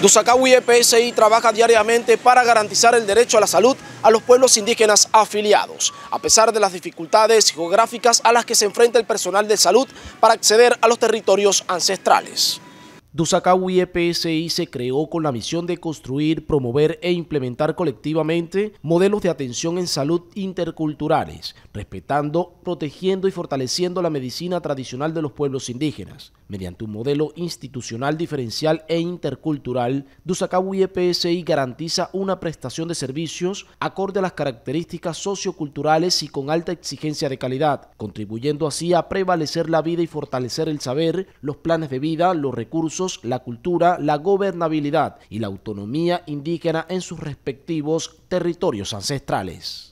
Dusacagui EPSI trabaja diariamente para garantizar el derecho a la salud a los pueblos indígenas afiliados, a pesar de las dificultades geográficas a las que se enfrenta el personal de salud para acceder a los territorios ancestrales. Dusacagui EPSI se creó con la misión de construir, promover e implementar colectivamente modelos de atención en salud interculturales, respetando, protegiendo y fortaleciendo la medicina tradicional de los pueblos indígenas. Mediante un modelo institucional diferencial e intercultural, Dusacagui EPSI garantiza una prestación de servicios acorde a las características socioculturales y con alta exigencia de calidad, contribuyendo así a prevalecer la vida y fortalecer el saber, los planes de vida, los la cultura, la gobernabilidad y la autonomía indígena en sus respectivos territorios ancestrales.